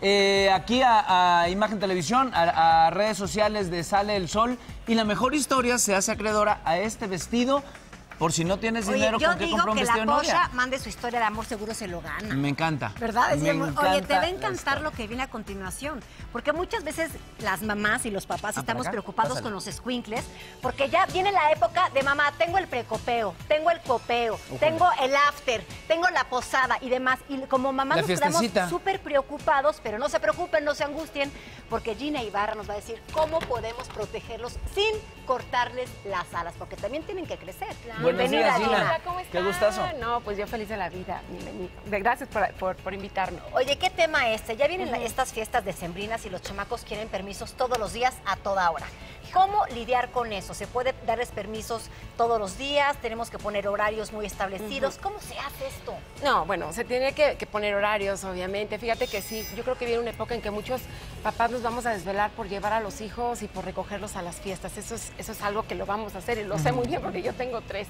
eh, aquí a, Imagen Televisión, a redes sociales de Sale el Sol. Y la mejor historia se hace acreedora a este vestido. Por si no tienes Oye, dinero, yo ¿con qué digo comprar un que vestido la de novia? Pocha mande su historia de amor, seguro se lo gana. Me encanta. ¿Verdad? Me oye, te encanta va a la encantar historia. lo que viene a continuación. Porque muchas veces las mamás y los papás Ah, estamos ¿para acá? preocupados Pásale. con los squinkles, porque ya viene la época de mamá, tengo el precopeo, tengo el copeo, tengo el after, tengo la posada y demás. Y como mamás La nos quedamos fiestecita. súper preocupados, pero no se preocupen, no se angustien, porque Gina Ibarra nos va a decir cómo podemos protegerlos sin cortarles las alas, porque también tienen que crecer. Bienvenida, días, Gina. Hola, ¿cómo Qué están? gustazo. No, pues yo feliz de la vida. Bienvenido. De- Gracias por, por- por invitarme. Oye, ¿qué tema este? Ya vienen estas fiestas decembrinas y los chamacos quieren permisos todos los días a toda hora. ¿Cómo lidiar con eso? ¿Se puede darles permisos todos los días? ¿Tenemos que poner horarios muy establecidos? ¿Cómo se hace esto? No, bueno, se tiene que, que poner horarios, obviamente. Fíjate que sí, yo creo que viene una época en que muchos papás nos vamos a desvelar por llevar a los hijos y por recogerlos a las fiestas. Eso es, eso es algo que lo vamos a hacer y lo sé muy bien porque yo tengo tres.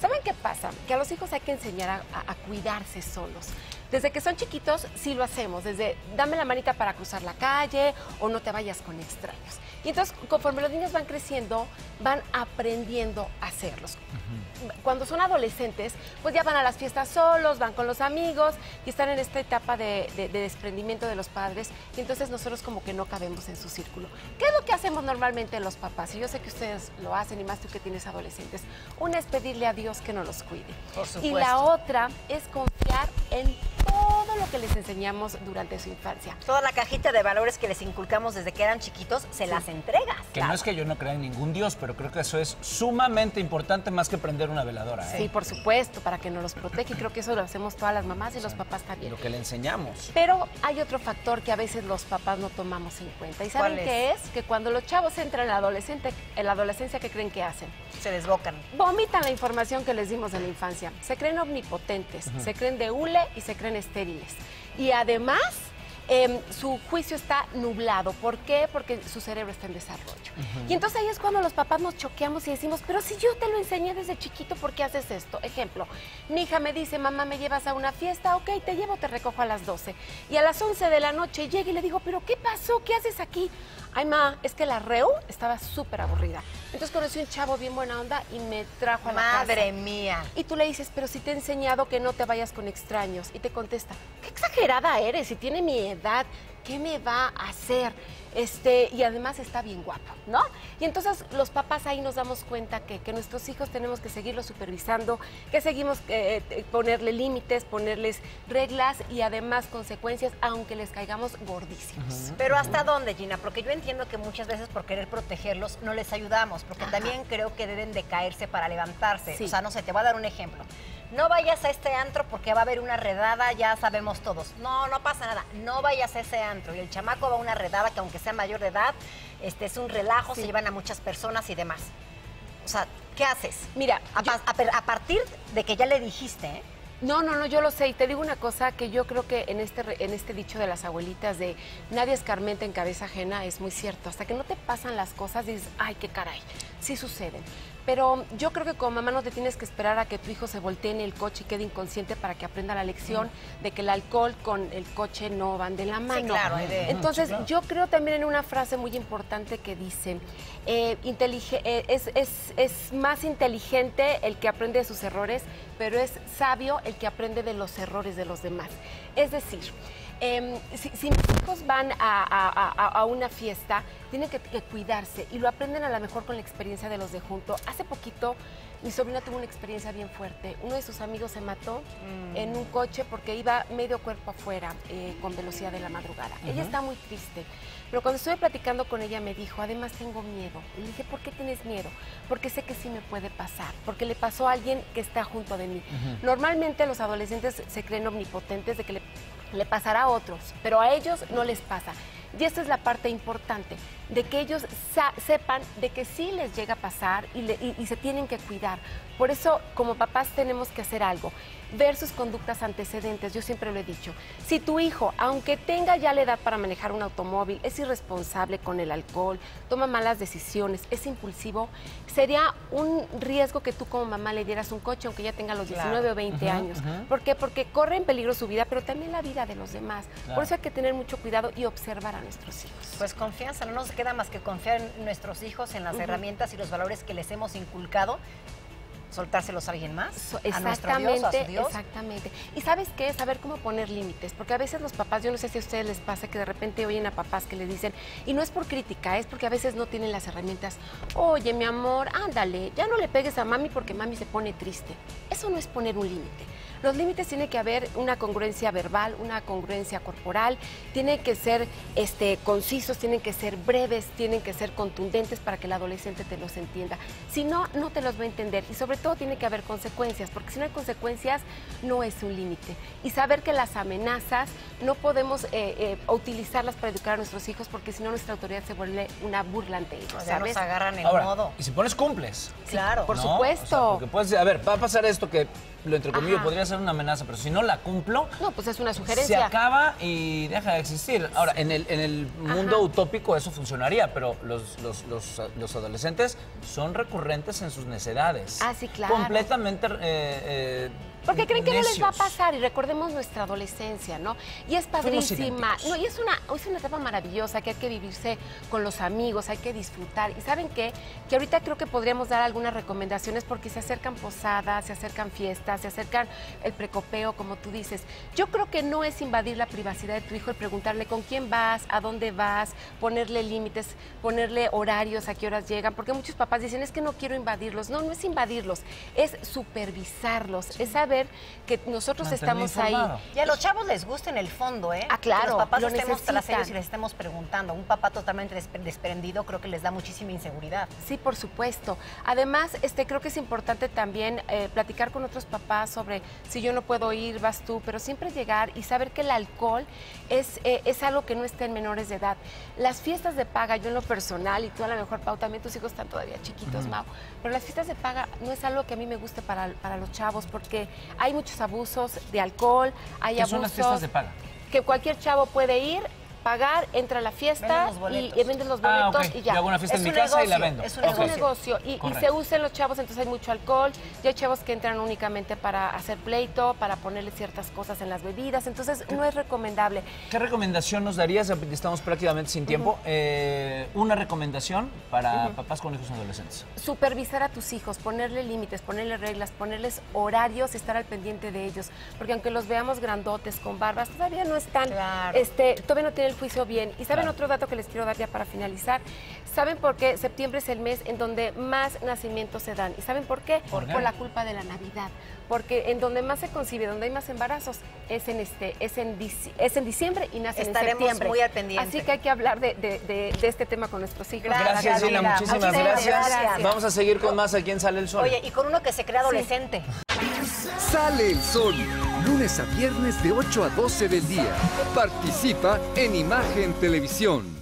¿Saben qué pasa? Que a los hijos hay que enseñar a, cuidarse solos. Desde que son chiquitos, sí lo hacemos. Desde dame la manita para cruzar la calle o no te vayas con extraños. Y entonces, conforme los niños van creciendo, van aprendiendo a hacerlos. Cuando son adolescentes, pues ya van a las fiestas solos, van con los amigos y están en esta etapa de, de- de desprendimiento de los padres. Y entonces nosotros como que no cabemos en su círculo. ¿Qué es lo que hacemos normalmente los papás? Y yo sé que ustedes lo hacen y más tú que tienes adolescentes. Una es pedirle a Dios que nos los cuide. Por Y la otra es confiar en todo lo que les enseñamos durante su infancia. Toda la cajita de valores que les inculcamos desde que eran chiquitos, se las entregas. Que no es que yo no crea en ningún Dios, pero creo que eso es sumamente importante más que prender una veladora. ¿eh? Sí, por supuesto, para que nos los proteja. Y creo que eso lo hacemos todas las mamás y los papás también. Lo que le enseñamos. Pero hay otro factor que a veces los papás no tomamos en cuenta. ¿Y saben ¿Cuál qué es? Que cuando los chavos entran en la, adolescente, en la adolescencia, ¿qué creen que hacen? Se desbocan. Vomitan la información que les dimos en la infancia. Se creen omnipotentes, se creen de hule y se creen estériles. Y además, em, su juicio está nublado. ¿Por qué? Porque su cerebro está en desarrollo. Y entonces ahí es cuando los papás nos choqueamos y decimos, pero si yo te lo enseñé desde chiquito, ¿por qué haces esto? Ejemplo, mi hija me dice, mamá, ¿me llevas a una fiesta? Ok, te llevo, te recojo a las 12. Y a las 11 de la noche llega y le digo, ¿pero qué pasó? ¿Qué haces aquí? Ay, ma, es que la reu estaba súper aburrida. Entonces conocí un chavo bien buena onda y me trajo a la casa. Madre mía. Y tú le dices, pero si te he enseñado que no te vayas con extraños. Y te contesta, qué exagerada eres, si tiene mi edad, ¿qué me va a hacer? Este, y además está bien guapo, ¿no? Y entonces los papás ahí nos damos cuenta que, que nuestros hijos tenemos que seguirlos supervisando, que seguimos eh, eh, ponerle límites, ponerles reglas y además consecuencias, aunque les caigamos gordísimos. Pero ¿hasta dónde, Gina? Porque yo entiendo que muchas veces por querer protegerlos no les ayudamos, porque también creo que deben de caerse para levantarse. Sí. O sea, no sé, te voy a dar un ejemplo. No vayas a este antro porque va a haber una redada, ya sabemos todos. No, no pasa nada. No vayas a ese antro. Y el chamaco va a una redada que aunque sea mayor de edad, este es un relajo, se llevan a muchas personas y demás. O sea, ¿qué haces? Mira, a, yo- pa- a per- a partir de que ya le dijiste, ¿eh? No, no, no, yo lo sé. Y te digo una cosa que yo creo que en este, en este dicho de las abuelitas de nadie escarmenta en cabeza ajena es muy cierto. Hasta que no te pasan las cosas dices, ay, qué caray, sí suceden. Pero yo creo que como mamá no te tienes que esperar a que tu hijo se voltee en el coche y quede inconsciente para que aprenda la lección de que el alcohol con el coche no van de la mano. claro, hay de- Entonces, yo creo también en una frase muy importante que dice, eh, intelige- eh, es, es- es más inteligente el que aprende de sus errores, pero es sabio el que aprende de los errores de los demás. Es decir, em, si, si mis hijos van a, a- a- a una fiesta, tienen que, que cuidarse y lo aprenden a lo mejor con la experiencia de los de junto. Hace poquito mi sobrina tuvo una experiencia bien fuerte. Uno de sus amigos se mató en un coche porque iba medio cuerpo afuera eh, con velocidad de la madrugada. Ella está muy triste. Pero cuando estuve platicando con ella me dijo, además tengo miedo. Y le dije, ¿por qué tienes miedo? Porque sé que sí me puede pasar, porque le pasó a alguien que está junto de mí. Normalmente los adolescentes se creen omnipotentes de que le, le pasará a otros, pero a ellos no les pasa. Y esa es la parte importante, de que ellos sepan de que sí les llega a pasar y, se tienen que cuidar. Por eso, como papás, tenemos que hacer algo, ver sus conductas antecedentes. Yo siempre lo he dicho. Si tu hijo, aunque tenga ya la edad para manejar un automóvil, es irresponsable con el alcohol, toma malas decisiones, es impulsivo, sería un riesgo que tú como mamá le dieras un coche, aunque ya tenga los 19 o 20 años. ¿Por qué? Porque corre en peligro su vida, pero también la vida de los demás. Por eso hay que tener mucho cuidado y observar a nuestros hijos. Pues confianza, no nos queda más que confiar en nuestros hijos, en las herramientas y los valores que les hemos inculcado soltárselos a alguien más, a nuestro Dios, a su Dios. Exactamente. Y sabes qué, saber cómo poner límites, porque a veces los papás, yo no sé si a ustedes les pasa que de repente oyen a papás que le dicen, y no es por crítica, es porque a veces no tienen las herramientas, oye mi amor, ándale, ya no le pegues a mami porque mami se pone triste. Eso no es poner un límite. Los límites tiene que haber una congruencia verbal, una congruencia corporal, tienen que ser este, concisos, tienen que ser breves, tienen que ser contundentes para que el adolescente te los entienda. Si no, no te los va a entender. Y sobre todo tiene que haber consecuencias, porque si no hay consecuencias, no es un límite. Y saber que las amenazas no podemos eh, eh, utilizarlas para educar a nuestros hijos, porque si no nuestra autoridad se vuelve una burla ante ellos. O sea, nos agarran el modo. Y si pones cumples. claro. Por supuesto. porque puedes, a ver, va a pasar esto que lo entre comillas podría ser una amenaza, pero si no la cumplo. No, pues es una sugerencia. Se acaba y deja de existir. Ahora, en el, en el mundo utópico eso funcionaría, pero los, los, los, adolescentes son recurrentes en sus necedades. Ah, sí, claro. Completamente. Eh, eh, porque creen que no les va a pasar y recordemos nuestra adolescencia, ¿no? Y es padrísima. No, y es una, es una etapa maravillosa que hay que vivirse con los amigos, hay que disfrutar. Y ¿saben qué? Que ahorita creo que podríamos dar algunas recomendaciones porque se acercan posadas, se acercan fiestas, se acercan el precopeo, como tú dices. Yo creo que no es invadir la privacidad de tu hijo el preguntarle con quién vas, a dónde vas, ponerle límites, ponerle horarios, a qué horas llegan, porque muchos papás dicen, es que no quiero invadirlos. No, no es invadirlos, es supervisarlos, es saber que nosotros estamos ahí. Y a los chavos les gusta en el fondo, ¿eh? Ah, claro. Que los papás estemos tras ellos y les estemos preguntando. Un papá totalmente desprendido creo que les da muchísima inseguridad. Sí, por supuesto. Además, este, creo que es importante también eh, platicar con otros papás sobre si yo no puedo ir, vas tú, pero siempre llegar y saber que el alcohol es, eh, es algo que no está en menores de edad. Las fiestas de paga, yo en lo personal, y tú a lo mejor, Pau, también tus hijos están todavía chiquitos, Mau, pero las fiestas de paga no es algo que a mí me guste para, para los chavos porque hay muchos abusos de alcohol, hay ¿Qué abusos. son las fiestas de paga? Que cualquier chavo puede ir pagar, entra a la fiesta y, y vendes los ah, boletos y ya. Yo hago una fiesta en mi casa y la vendo. Es un, negocio. Y, se usan los chavos, entonces hay mucho alcohol. Y hay chavos que entran únicamente para hacer pleito, para ponerle ciertas cosas en las bebidas. Entonces no es recomendable. ¿Qué recomendación nos darías? Estamos prácticamente sin tiempo. Eh, una recomendación para papás con hijos adolescentes. Supervisar a tus hijos, ponerle límites, ponerle reglas, ponerles horarios, estar al pendiente de ellos. Porque aunque los veamos grandotes, con barbas, todavía no están, este, todavía no tienen el juicio bien. Y saben otro dato que les quiero dar ya para finalizar. ¿Saben por qué septiembre es el mes en donde más nacimientos se dan? ¿Y saben por qué? ¿Por, la culpa de la Navidad. Porque en donde más se concibe, donde hay más embarazos, es en este, es en, es en diciembre y nace en septiembre. muy al pendiente. Así que hay que hablar de, de, este tema con nuestros hijos. Gracias, Gina, muchísimas gracias. Vamos a seguir con más aquí en Sale el Sol. Oye, y con uno que se crea adolescente. Sale el Sol, lunes a viernes de 8 a 12 del día. Participa en Imagen Televisión.